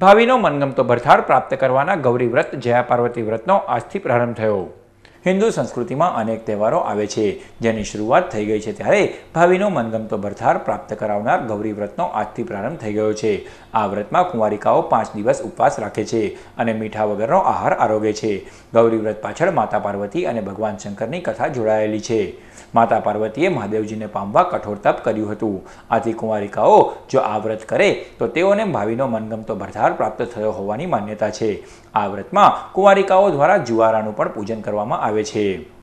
ભાવિનો મનગમતો ભરથાર પ્રાપ્ત કરવાના ગૌરી વ્રત જયા પાર્વતી વ્રતનો આજથી પ્રારંભ થયો. હિન્દુ સંસ્કૃતિમાં અનેક તહેવારો આવે છે, જેની શરૂઆત થઈ ગઈ છે ત્યારે ભાવિનો મનગમતો ભરથાર પ્રાપ્ત કરાવનાર ગૌરી વ્રતનો આજથી પ્રારંભ થઈ ગયો છે. આ વ્રતમાં કુંવારિકાઓ પાંચ દિવસ ઉપવાસ રાખે છે અને મીઠા વગરનો આહાર આરોગે છે. ગૌરી વ્રત પાછળ માતા પાર્વતી અને ભગવાન શંકરની કથા જોડાયેલી છે. માતા પાર્વતીએ મહાદેવજીને પામવા કઠોર તપ કર્યું હતું. આથી કુંવારિકાઓ જો આ વ્રત કરે, તો તેઓને ભાવિનો મનગમતો ભરથાર પ્રાપ્ત થયો હોવાની માન્યતા છે. આ વ્રતમાં કુંવારિકાઓ દ્વારા જુવારાનું પણ પૂજન કરવામાં આવે છે.